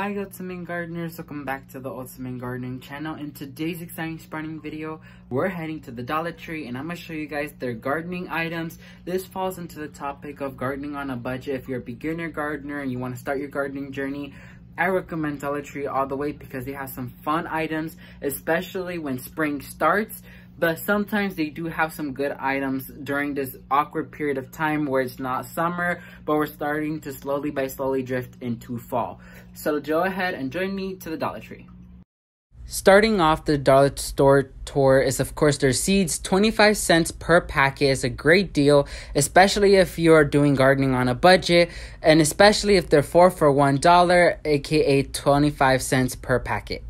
Hi Ultimate Gardeners, welcome back to the Ultimate Gardening channel. In today's exciting sprouting video, we're heading to the Dollar Tree and I'm going to show you guys their gardening items. This falls into the topic of gardening on a budget. If you're a beginner gardener and you want to start your gardening journey, I recommend Dollar Tree all the way because they have some fun items, especially when spring starts but sometimes they do have some good items during this awkward period of time where it's not summer, but we're starting to slowly by slowly drift into fall. So go ahead and join me to the Dollar Tree. Starting off the dollar store tour is of course their seeds 25 cents per packet is a great deal especially if you're doing gardening on a budget and especially if they're 4 for $1 aka 25 cents per packet.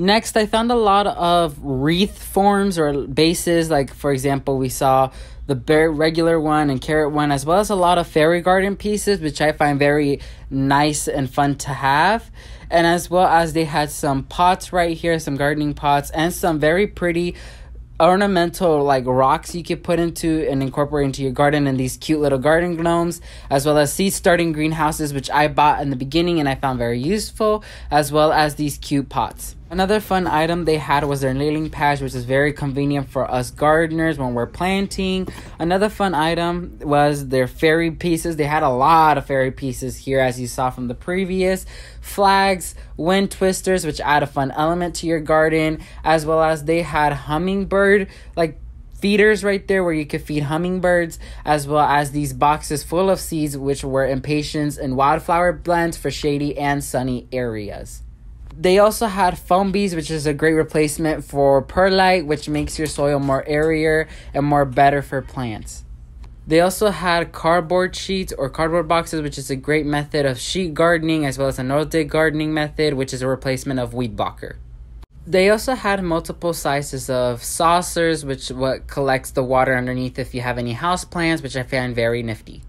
Next, I found a lot of wreath forms or bases. Like, for example, we saw the regular one and carrot one, as well as a lot of fairy garden pieces, which I find very nice and fun to have. And as well as they had some pots right here, some gardening pots, and some very pretty ornamental like rocks you could put into and incorporate into your garden and these cute little garden gnomes as well as seed starting greenhouses which I bought in the beginning and I found very useful as well as these cute pots. Another fun item they had was their kneeling pads, which is very convenient for us gardeners when we're planting. Another fun item was their fairy pieces. They had a lot of fairy pieces here, as you saw from the previous. Flags, wind twisters, which add a fun element to your garden, as well as they had hummingbird, like feeders right there where you could feed hummingbirds, as well as these boxes full of seeds, which were impatiens and wildflower blends for shady and sunny areas. They also had beads, which is a great replacement for perlite, which makes your soil more airier and more better for plants. They also had cardboard sheets or cardboard boxes, which is a great method of sheet gardening, as well as a no-dig gardening method, which is a replacement of weed blocker. They also had multiple sizes of saucers, which what collects the water underneath if you have any house plants, which I find very nifty.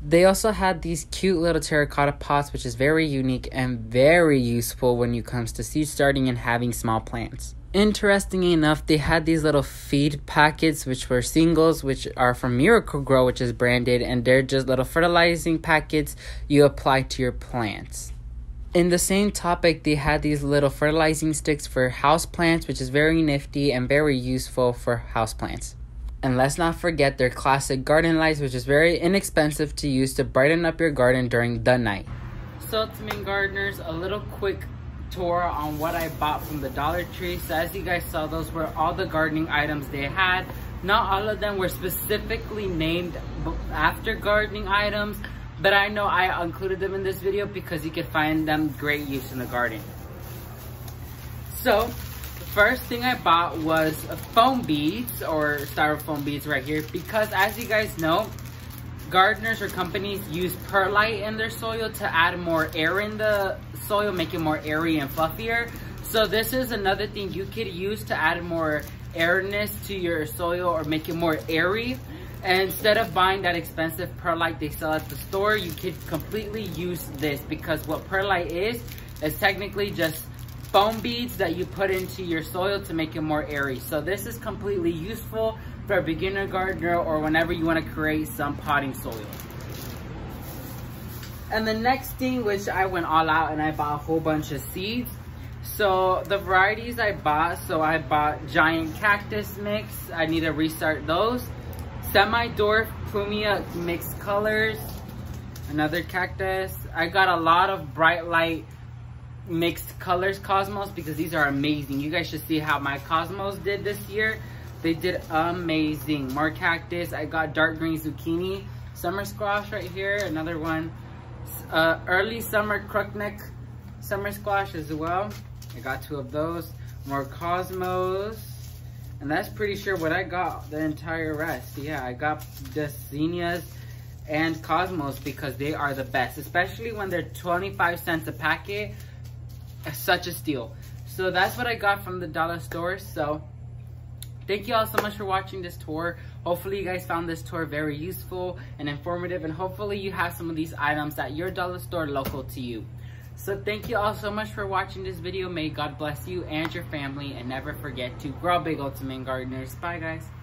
They also had these cute little terracotta pots, which is very unique and very useful when it comes to seed starting and having small plants. Interestingly enough, they had these little feed packets, which were singles, which are from Miracle-Gro, which is branded, and they're just little fertilizing packets you apply to your plants. In the same topic, they had these little fertilizing sticks for house plants, which is very nifty and very useful for house plants. And let's not forget their classic garden lights, which is very inexpensive to use to brighten up your garden during the night. So to me gardeners, a little quick tour on what I bought from the Dollar Tree. So as you guys saw, those were all the gardening items they had. Not all of them were specifically named after gardening items, but I know I included them in this video because you could find them great use in the garden. So first thing I bought was foam beads or styrofoam beads right here because as you guys know, gardeners or companies use perlite in their soil to add more air in the soil, make it more airy and fluffier. So this is another thing you could use to add more airness to your soil or make it more airy. And instead of buying that expensive perlite they sell at the store, you could completely use this because what perlite is, is technically just foam beads that you put into your soil to make it more airy. So this is completely useful for a beginner gardener or whenever you want to create some potting soil. And the next thing, which I went all out and I bought a whole bunch of seeds. So the varieties I bought, so I bought giant cactus mix. I need to restart those. Semi-dwarf plumia mixed colors. Another cactus. I got a lot of bright light mixed colors cosmos because these are amazing. You guys should see how my cosmos did this year. They did amazing. More cactus. I got dark green zucchini. Summer squash right here. Another one. Uh, early summer crookneck summer squash as well. I got two of those. More cosmos. And that's pretty sure what I got the entire rest. Yeah, I got the zinnias and cosmos because they are the best. Especially when they're 25 cents a packet such a steal. So that's what I got from the dollar store. So thank you all so much for watching this tour. Hopefully you guys found this tour very useful and informative and hopefully you have some of these items at your dollar store local to you. So thank you all so much for watching this video. May God bless you and your family and never forget to grow big ultimate gardeners. Bye guys.